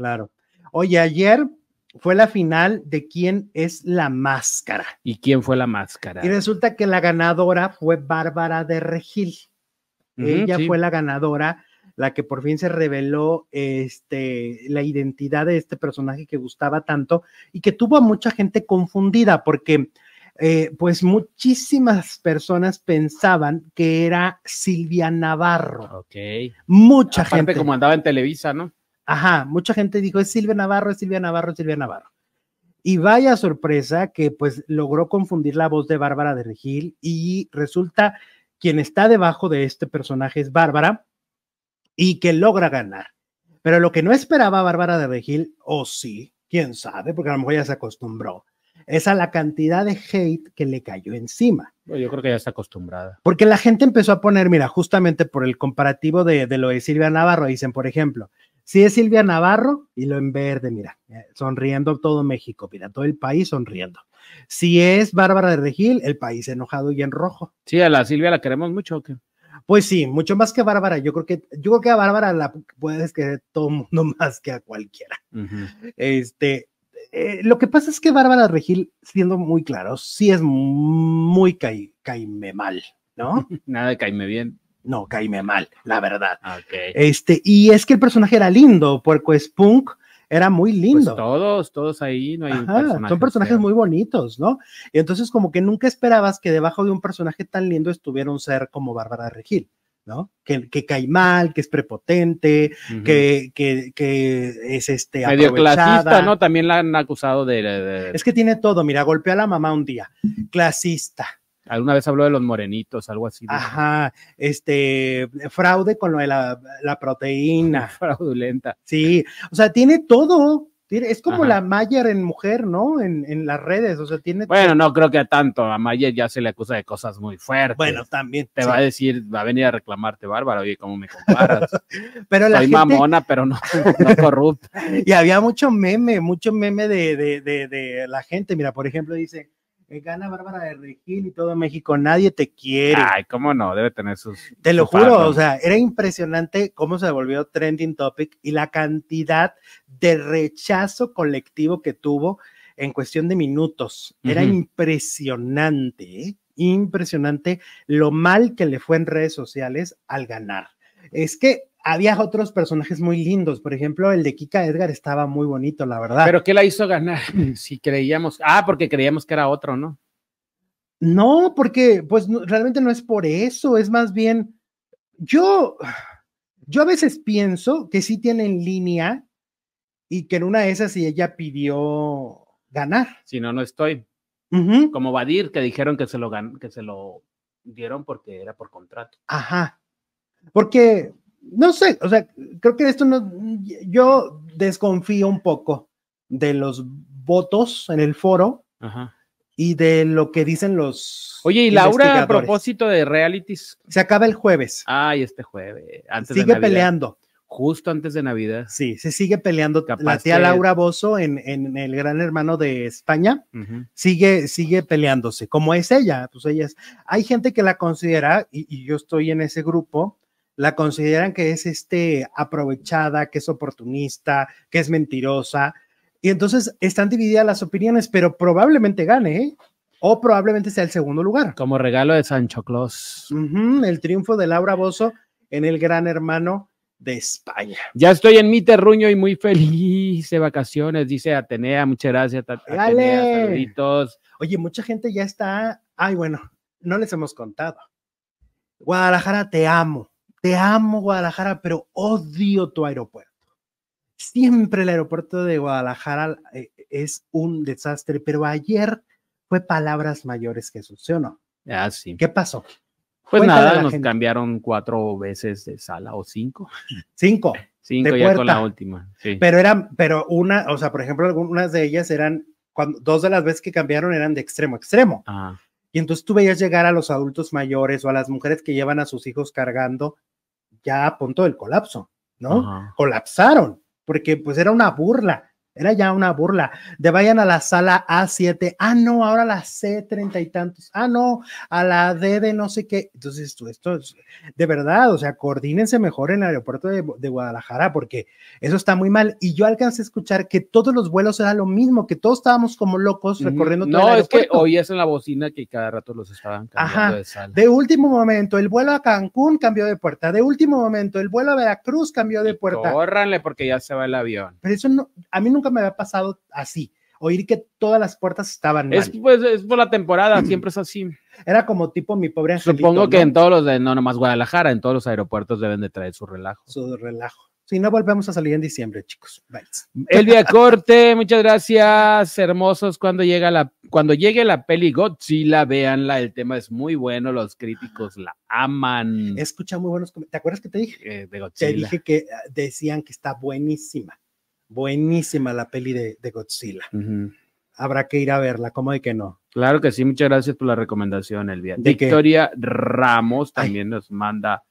Claro. Oye, ayer fue la final de quién es la máscara. ¿Y quién fue la máscara? Y resulta que la ganadora fue Bárbara de Regil. Ella sí. fue la ganadora, la que por fin se reveló este, la identidad de este personaje que gustaba tanto y que tuvo a mucha gente confundida porque eh, pues muchísimas personas pensaban que era Silvia Navarro. Ok. Mucha Aparte, gente. como andaba en Televisa, ¿no? Ajá, mucha gente dijo, es Silvia Navarro, es Silvia Navarro, es Silvia Navarro. Y vaya sorpresa que pues logró confundir la voz de Bárbara de Regil y resulta quien está debajo de este personaje es Bárbara y que logra ganar. Pero lo que no esperaba Bárbara de Regil, o sí, quién sabe, porque a lo mejor ya se acostumbró, es a la cantidad de hate que le cayó encima. Yo creo que ya está acostumbrada. Porque la gente empezó a poner, mira, justamente por el comparativo de, de lo de Silvia Navarro, dicen, por ejemplo, si es Silvia Navarro, y lo en verde, mira, eh, sonriendo todo México, mira, todo el país sonriendo. Si es Bárbara de Regil, el país enojado y en rojo. Sí, a la Silvia la queremos mucho. ¿o qué? Pues sí, mucho más que Bárbara. Yo creo que, yo creo que a Bárbara la puedes querer todo el mundo más que a cualquiera. Este, eh, lo que pasa es que Bárbara Regil, siendo muy claro, sí es muy caí, caíme mal, ¿no? Nada de caíme bien. No, caíme mal, la verdad. Ok. Este, y es que el personaje era lindo, Puerco Spunk era muy Pues lindo. todos, todos ahí, no hay Ajá, personajes son personajes muy bonitos, ¿no? Y entonces como que nunca esperabas que debajo de un personaje tan lindo estuviera un ser como Bárbara Regil, ¿no? Que, que cae mal, que es prepotente, que, que, que es este Medio clasista, ¿no? También la han acusado de, de- de- Es que tiene todo, mira, golpeó a la mamá un día, clasista, Alguna vez habló de los morenitos, algo así. de- ajá, este, fraude con lo de la, la proteína, Fraudulenta. Sí, o sea, tiene todo. Es como Ajá. la Mayer en mujer, ¿no? En, en las redes, o sea, tiene. Bueno, no creo que a tanto. A Mayer ya se le acusa de cosas muy fuertes. Bueno, también. te sí. va a decir, va a venir a reclamarte, Bárbara, oye, ¿cómo me comparas? Pero la gente, mamona, pero no, no corrupta. y había mucho meme, mucho meme de, de, de, de la gente. Mira, por ejemplo, dice, gana Bárbara de Regil y todo México, nadie te quiere. Ay, cómo no, debe tener sus. Te lo juro, o sea, era impresionante cómo se volvió trending topic y la cantidad de rechazo colectivo que tuvo en cuestión de minutos. Era impresionante, ¿eh? impresionante lo mal que le fue en redes sociales al ganar. Es que había otros personajes muy lindos, por ejemplo, el de Kika Edgar estaba muy bonito, la verdad. Pero ¿qué la hizo ganar? Si creíamos. Ah, porque creíamos que era otro, ¿no? No, porque pues no- realmente no es por eso, es más bien, yo, yo a veces pienso que sí tiene en línea y que en una de esas sí ella pidió ganar. Si no, no estoy. Como Badir, que dijeron que se lo gan que se lo dieron porque era por contrato. Ajá. Porque, no sé, o sea, creo que esto no, yo desconfío un poco de los votos en el foro Ajá. y de lo que dicen los... Oye, y Laura, a propósito de realities. Se acaba el jueves. Ay, este jueves. Antes Sigue peleando. Justo antes de Navidad. Sí, se sigue peleando. la Capaz tía que- Laura Bozo en, en el Gran Hermano de España sigue, sigue peleándose, como es ella. Pues ella es. Hay gente que la considera, y, y yo estoy en ese grupo, la consideran que es este aprovechada, que es oportunista, que es mentirosa. Y entonces están divididas las opiniones, pero probablemente gane, ¿eh? O probablemente sea el segundo lugar. Como regalo de Sancho Claus. El triunfo de Laura Bozo en el Gran Hermano de España. Ya estoy en mi terruño y muy feliz de vacaciones, dice Atenea. Muchas gracias, Atenea. ¡Dale! Saluditos. Oye, mucha gente ya está. Ay, bueno, no les hemos contado. Guadalajara, te amo. Te amo, Guadalajara, pero odio tu aeropuerto. Siempre el aeropuerto de Guadalajara eh, es un desastre, pero ayer fue palabras mayores que eso, ¿sí o no? Ah, sí. ¿Qué pasó? Pues Cuéntale nada, nos gente. cambiaron cuatro veces de sala o cinco. Cinco. Cinco De ya con puerta. la última. Sí. Pero eran, pero una, o sea, por ejemplo, algunas de ellas eran, cuando, dos de las veces que cambiaron eran de extremo a extremo. Ajá. Y entonces tú veías llegar a los adultos mayores o a las mujeres que llevan a sus hijos cargando ya a punto del colapso, ¿no? Ajá. Colapsaron, porque pues era una burla. Era ya una burla. De vayan a la sala A7. Ah, no, ahora la C treinta y tantos. Ah, no, a la D de no sé qué. Entonces, esto, esto es de verdad, o sea, coordínense mejor en el aeropuerto de, de Guadalajara porque eso está muy mal. Y yo alcancé a escuchar que todos los vuelos era lo mismo, que todos estábamos como locos recorriendo todo No, el es que aeropuerto. oías en la bocina que cada rato los estaban cambiando Ajá, de sala. De último momento, el vuelo a Cancún cambió de puerta. De último momento, el vuelo a Veracruz cambió de puerta. Córranle porque ya se va el avión. Pero eso no, a mí nunca me había pasado así. Oír que todas las puertas estaban mal. Es, pues, es por la temporada, siempre es así. Era como tipo mi pobre angelito. Supongo que ¿no? en todos los de, no nomás Guadalajara, en todos los aeropuertos deben de traer su relajo. su relajo. Si no volvemos a salir en diciembre, chicos. Bye. Elvia Corte, muchas gracias, hermosos. Cuando llega la, cuando llegue la peli Godzilla, véanla, el tema es muy bueno, los críticos la aman. He escuchado muy buenos comentarios. ¿Te acuerdas que te dije? eh, de Te dije que ah, decían que está buenísima. Buenísima la peli de, de Godzilla. Habrá que ir a verla, ¿cómo de que no? Claro que sí, muchas gracias por la recomendación, Elvia. Victoria Ramos Ay. también nos manda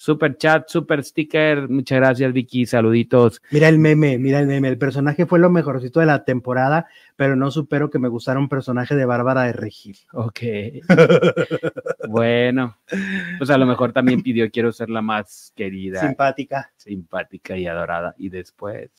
super chat, super sticker. Muchas gracias, Vicky. Saluditos. Mira el meme, mira el meme. El personaje fue lo mejorcito de la temporada, pero no supero que me gustara un personaje de Bárbara de Regil. Ok. bueno, pues a lo mejor también pidió quiero ser la más querida, Simpática. simpática y adorada. Y después,